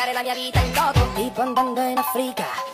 cambiare la mia vita in toto Tipo andando in Africa